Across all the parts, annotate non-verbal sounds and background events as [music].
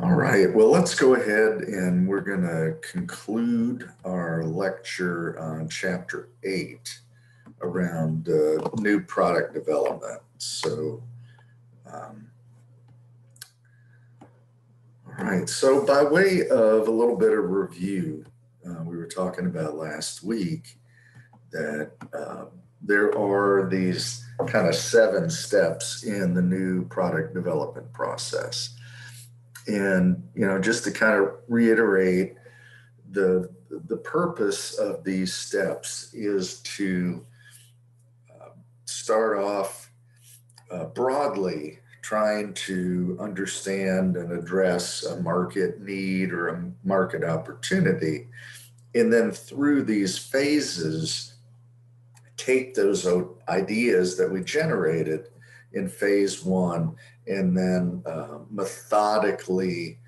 All right, well, let's go ahead and we're going to conclude our lecture on chapter eight around uh, new product development. So, um, all right, so by way of a little bit of review, uh, we were talking about last week that uh, there are these kind of seven steps in the new product development process. And, you know, just to kind of reiterate, the, the purpose of these steps is to uh, start off uh, broadly trying to understand and address a market need or a market opportunity. And then through these phases, take those ideas that we generated in phase one and then uh, methodically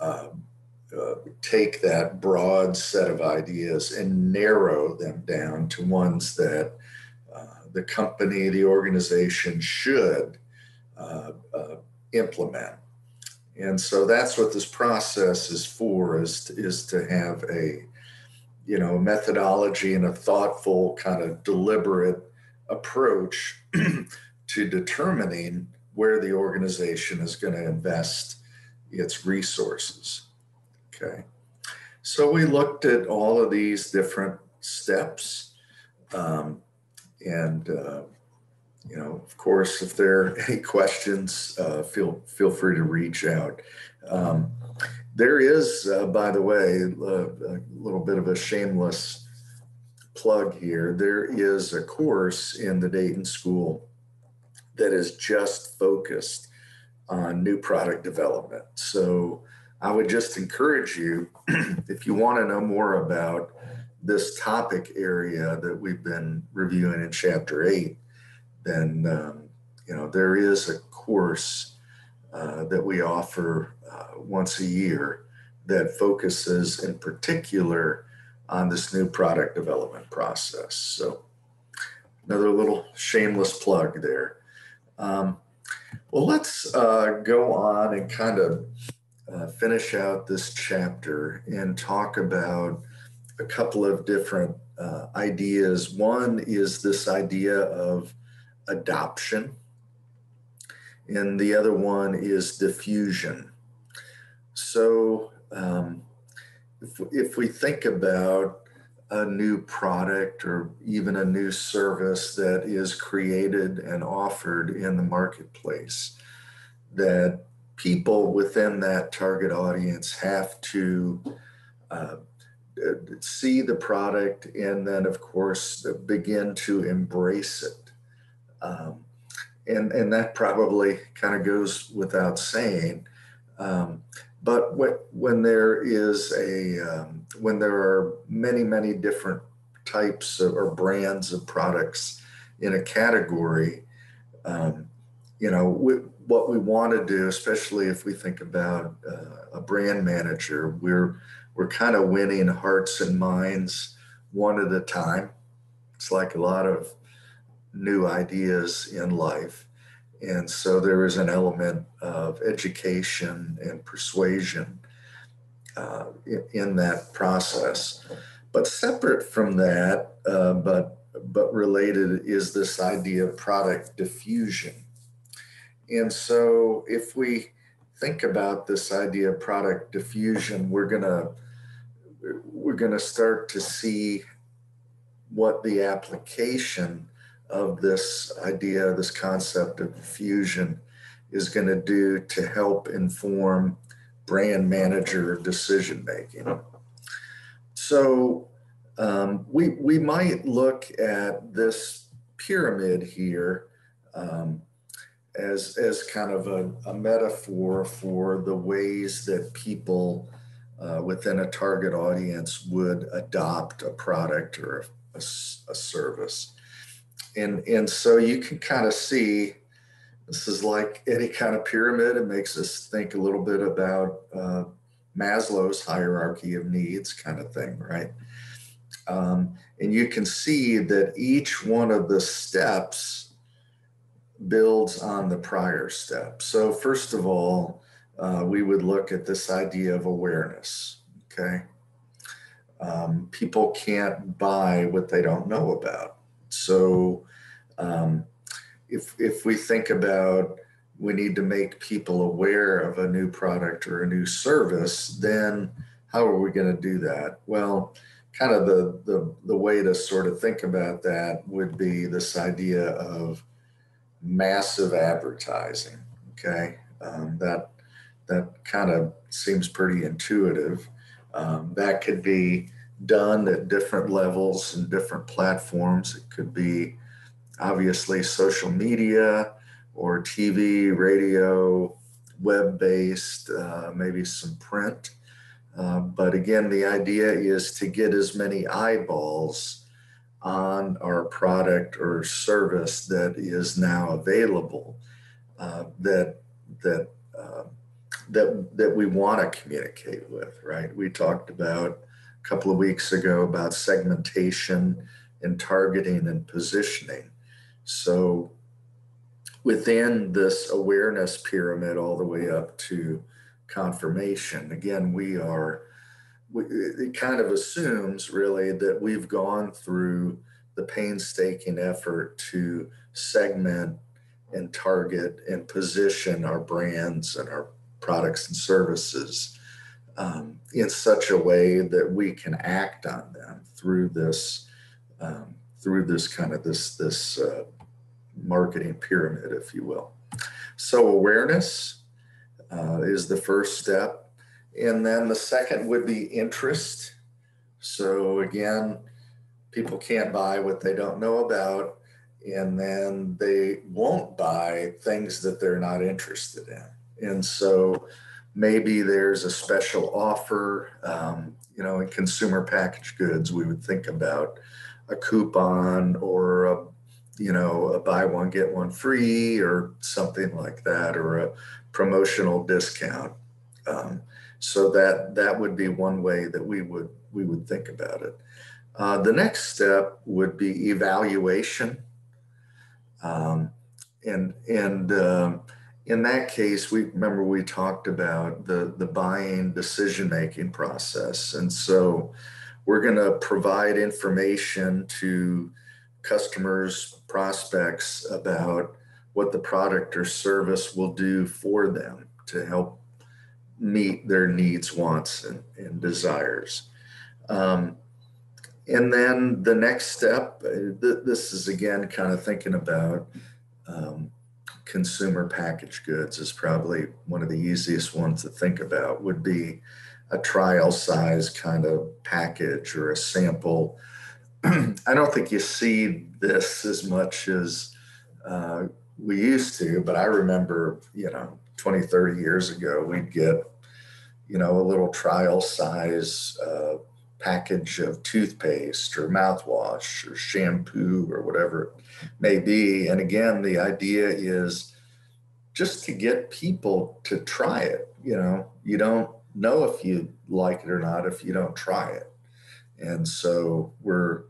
uh, uh, take that broad set of ideas and narrow them down to ones that uh, the company, the organization should uh, uh, implement. And so that's what this process is for: is to, is to have a you know methodology and a thoughtful kind of deliberate approach [clears throat] to determining where the organization is going to invest its resources. Okay. So we looked at all of these different steps. Um, and, uh, you know, of course, if there are [laughs] any questions, uh, feel, feel free to reach out. Um, there is, uh, by the way, a little bit of a shameless plug here. There is a course in the Dayton School that is just focused on new product development. So I would just encourage you, [clears throat] if you want to know more about this topic area that we've been reviewing in chapter eight, then um, you know there is a course uh, that we offer uh, once a year that focuses in particular on this new product development process. So another little shameless plug there. Um, well, let's uh, go on and kind of uh, finish out this chapter and talk about a couple of different uh, ideas. One is this idea of adoption, and the other one is diffusion. So, um, if, if we think about a new product or even a new service that is created and offered in the marketplace that people within that target audience have to uh, see the product and then of course begin to embrace it. Um, and and that probably kind of goes without saying. Um, but when there is a um, when there are many many different types of, or brands of products in a category, um, you know we, what we want to do, especially if we think about uh, a brand manager, we're we're kind of winning hearts and minds one at a time. It's like a lot of new ideas in life and so there is an element of education and persuasion uh, in, that process. But separate from that, uh, but but related is this idea of product diffusion. And so if we think about this idea of product diffusion, we're gonna we're gonna start to see what the application of this idea, this concept of diffusion is going to do to help inform brand manager decision making. So um, we, we might look at this pyramid here um, as, as kind of a, a, metaphor for the ways that people uh, within a target audience would adopt a product or a, a, a service and and so you can kind of see this is like any kind of pyramid. It makes us think a little bit about uh, Maslow's hierarchy of needs, kind of thing, right? Um, and you can see that each one of the steps builds on the prior step. So first of all, uh, we would look at this idea of awareness. Okay. Um, people can't buy what they don't know about. So, um, if, if we think about we need to make people aware of a new product or a new service, then how are we going to do that? Well, kind of the, the the way to sort of think about that would be this idea of massive advertising. Okay, um, that that kind of seems pretty intuitive. Um, that could be done at different levels and different platforms. It could be obviously social media or TV, radio, web based, uh, maybe some print. Uh, but again, the idea is to get as many eyeballs on our product or service that is now available uh, that that uh, that that we want to communicate with. Right? We talked about a couple of weeks ago about segmentation and targeting and positioning. So within this awareness pyramid, all the way up to confirmation. Again, we are, it kind of assumes really that we've gone through the painstaking effort to segment and target and position our brands and our products and services um, in such a way that we can act on them through this um, through this kind of this this uh, marketing pyramid, if you will. So awareness, uh, is the first step. And then the second would be interest. So again, people can't buy what they don't know about, and then they won't buy things that they're not interested in. And so maybe there's a special offer. Um, you know, in consumer packaged goods, we would think about a coupon or a you know, a buy one get one free or something like that, or a promotional discount. Um, so that that would be one way that we would we would think about it. Uh, the next step would be evaluation, um, and and um, in that case, we remember we talked about the the buying decision making process, and so we're going to provide information to customers, prospects about what the product or service will do for them to help meet their needs, wants, and, and desires. Um, and then the next step, uh, th- this is again kind of thinking about um, consumer packaged goods, is probably one of the easiest ones to think about, would be a trial size kind of package or a sample. [clears throat] I don't think you see this as much as uh, we used to, but I remember, you know, 20, 30 years ago, we'd get, you know, a little trial size uh, package of toothpaste or mouthwash or shampoo or whatever it may be. And again, the idea is just to get people to try it. You know, you don't know if you like it or not if you don't try it. And so we're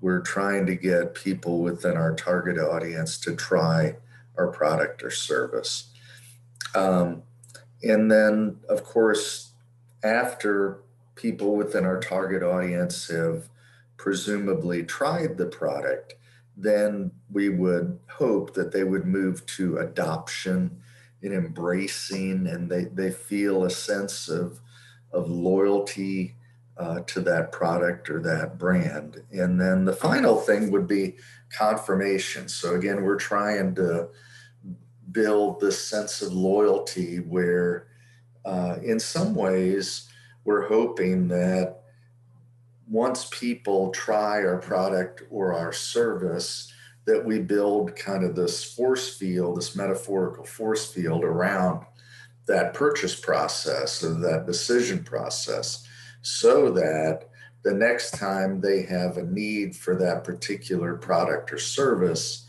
we're trying to get people within our target audience to try our product or service. Um, and then, of course, after people within our target audience have presumably tried the product, then we would hope that they would move to adoption and embracing, and they, they feel a sense of, of loyalty uh, to that product or that brand. And then the final thing would be confirmation. So, again, we're trying to build this sense of loyalty where, uh, in some ways, we're hoping that once people try our product or our service, that we build kind of this force field, this metaphorical force field around that purchase process or that decision process so that the next time they have a need for that particular product or service,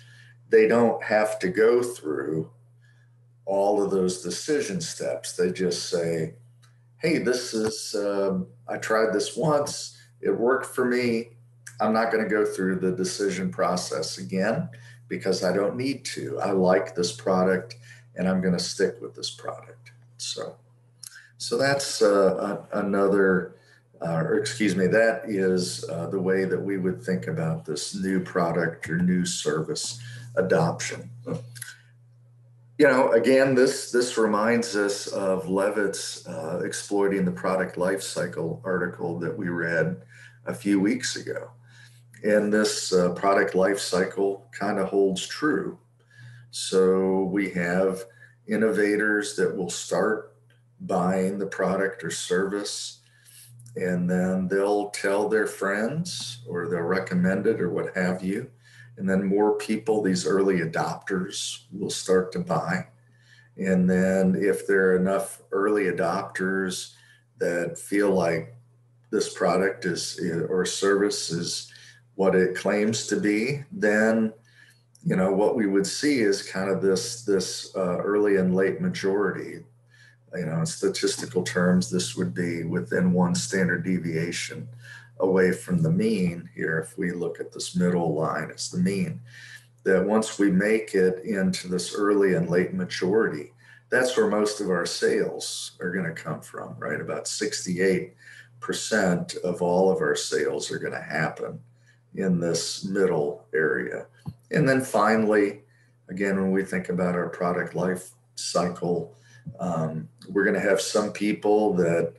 they don't have to go through all of those decision steps. They just say, hey, this is, um, I tried this once, it worked for me. I'm not going to go through the decision process again because I don't need to. I like this product and I'm going to stick with this product. So So, that's uh, another, uh, or excuse me, that is uh, the way that we would think about this new product or new service adoption. You know, again, this this reminds us of Levitt's uh, exploiting the product life cycle article that we read a few weeks ago, and this uh, product life cycle kind of holds true. So we have innovators that will start buying the product or service and then they'll tell their friends or they'll recommend it or what have you and then more people these early adopters will start to buy. And then if there are enough early adopters that feel like this product is or service is what it claims to be then you know what we would see is kind of this this uh, early and late majority you know in statistical terms this would be within one standard deviation away from the mean here if we look at this middle line as the mean that once we make it into this early and late majority that's where most of our sales are going to come from right? About 68% of all of our sales are going to happen in this middle area. And then finally, again, when we think about our product life cycle, um, we're going to have some people that,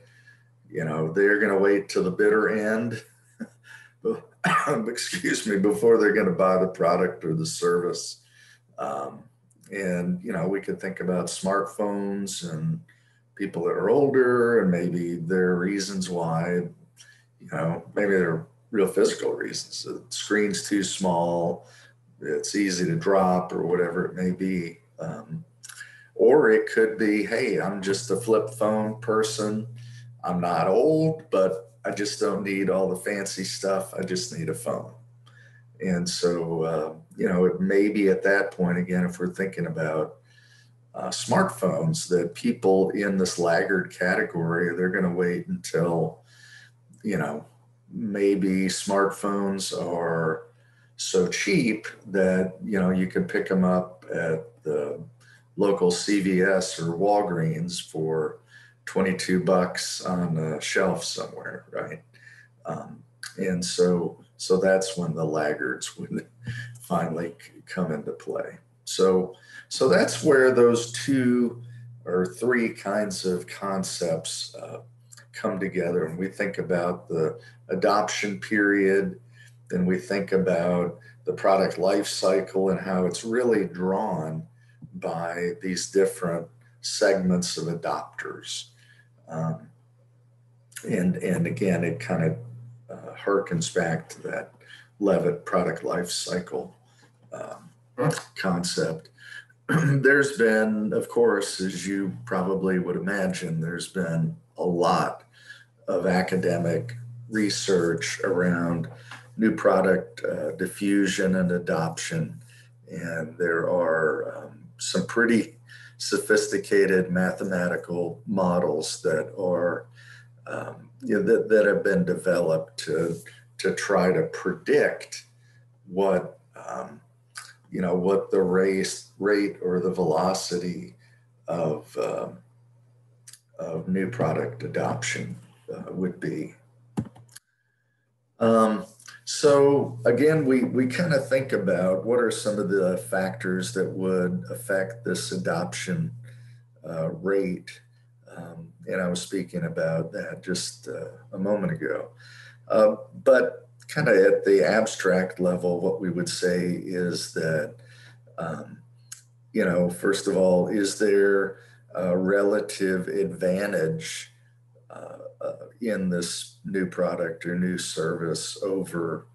you know, they're going to wait to the bitter end, [laughs] excuse me, before they're going to buy the product or the service. Um, and, you know, we could think about smartphones and people that are older and maybe there are reasons why, you know, maybe they're real physical reasons. The screen's too small it's easy to drop or whatever it may be. Um, or it could be, hey, I'm just a flip phone person. I'm not old, but I just don't need all the fancy stuff. I just need a phone. And so, uh, you know, it may be at that point, again, if we're thinking about uh, smartphones, that people in this laggard category, they're going to wait until, you know, maybe smartphones are so cheap that you know you can pick them up at the local CVS or Walgreens for 22 bucks on a shelf somewhere, right? Um, and so so that's when the laggards would [laughs] finally come into play. So so that's where those two or three kinds of concepts uh, come together, and we think about the adoption period then we think about the product life cycle and how it's really drawn by these different segments of adopters. Um, and, and again, it kind of uh, harkens back to that Levitt product life cycle um, concept. [clears throat] there's been, of course, as you probably would imagine, there's been a lot of academic research around new product uh, diffusion and adoption. And there are um, some pretty sophisticated mathematical models that are um, you know, that, that have been developed to to try to predict what um, you know what the race rate or the velocity of uh, of new product adoption uh, would be. Um, so again, we, we kind of think about what are some of the factors that would affect this adoption uh, rate. Um, and I was speaking about that just uh, a moment ago. Uh, but kind of at the abstract level, what we would say is that, um, you know, first of all, is there a relative advantage uh, in this new product or new service over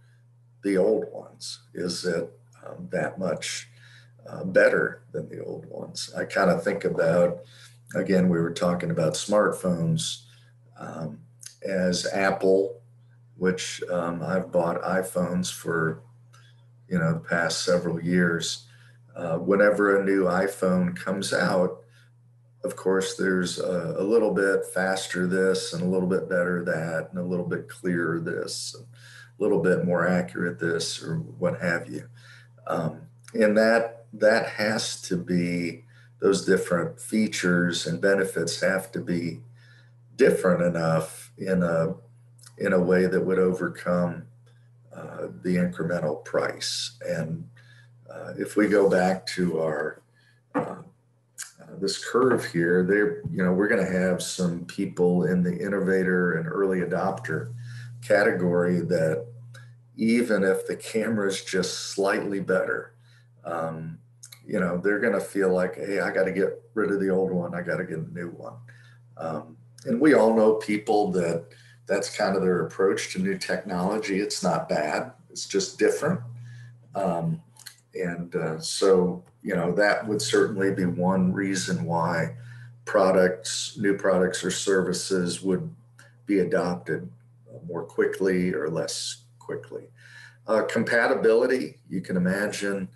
the old ones? Is it um, that much uh, better than the old ones? I kind of think about, again, we were talking about smartphones um, as Apple, which um, I've bought iPhones for, you know, the past several years. Uh, whenever a new iPhone comes out, of course, there's a, a, little bit faster this and a little bit better that and a little bit clearer this, a little bit more accurate this or what have you. Um, and that that has to be those different features and benefits have to be different enough in a in a way that would overcome uh, the incremental price. And uh, if we go back to our uh, this curve here, there, you know, we're going to have some people in the innovator and early adopter category that even if the camera is just slightly better, um, you know, they're going to feel like, hey, I got to get rid of the old one. I got to get a new one. Um, and we all know people that that's kind of their approach to new technology. It's not bad. It's just different. Um, and uh, so, you know, that would certainly be one reason why products, new products or services would be adopted more quickly or less quickly. Uh, compatibility, you can imagine,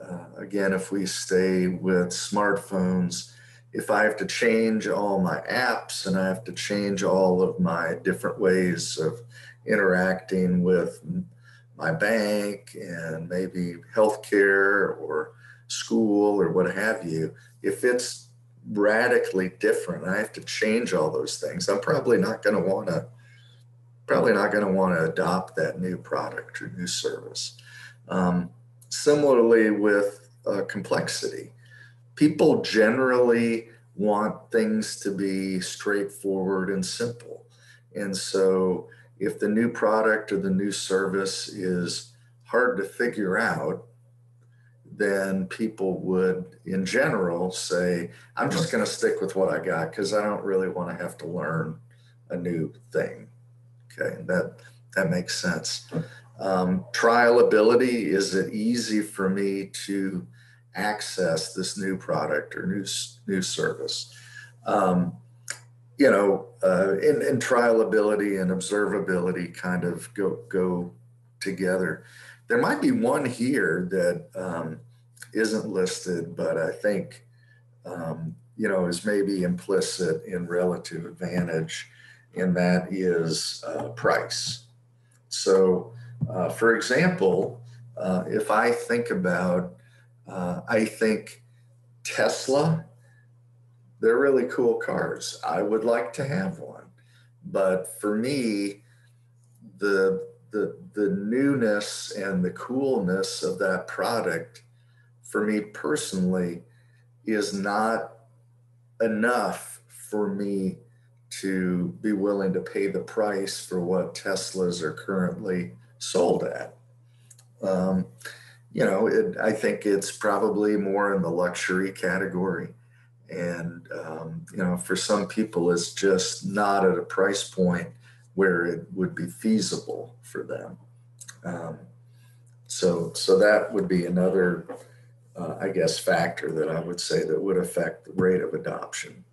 uh, again, if we stay with smartphones, if I have to change all my apps and I have to change all of my different ways of interacting with my bank and maybe healthcare or school or what have you, if it's radically different, I have to change all those things. I'm probably not going to want to probably not going to want to adopt that new product or new service. Um, similarly, with uh, complexity, people generally want things to be straightforward and simple. And so, if the new product or the new service is hard to figure out, then people would, in general, say, I'm just going to stick with what I got because I don't really want to have to learn a new thing. Okay, that that makes sense. Um, trialability is it easy for me to access this new product or new new service? Um, you know, uh, and, and trialability and observability kind of go go together. There might be one here that um, not listed, but I think um, you know is maybe implicit in relative advantage and that is uh, price. So, uh, for example, uh, if I think about, uh, I think Tesla, they're really cool cars. I would like to have one, but for me, the the the newness and the coolness of that product, for me personally, is not enough for me to be willing to pay the price for what Teslas are currently sold at. Um, you know, it, I think it's probably more in the luxury category. And, um, you know, for some people, it's just not at a price point where it would be feasible for them. Um, so, so that would be another, uh, I guess, factor that I would say that would affect the rate of adoption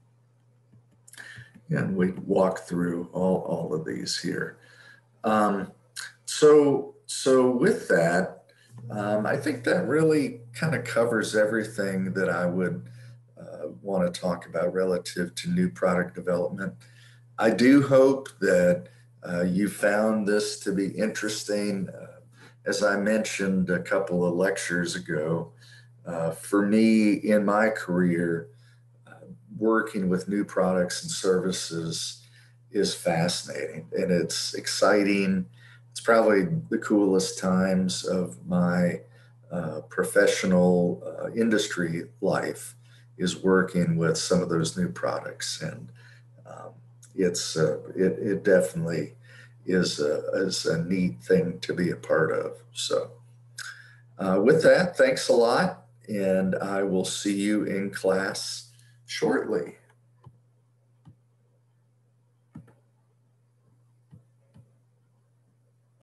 and we walk through all, all of these here. Um, so, so with that, um, I think that really kind of covers everything that I would uh, want to talk about relative to new product development. I do hope that uh, you found this to be interesting. Uh, as I mentioned a couple of lectures ago, uh, for me in my career, working with new products and services is fascinating and it's exciting. It's probably the coolest times of my uh, professional uh, industry life is working with some of those new products and um, it's uh, it, it definitely is a, is a neat thing to be a part of so uh, with that thanks a lot and i will see you in class shortly.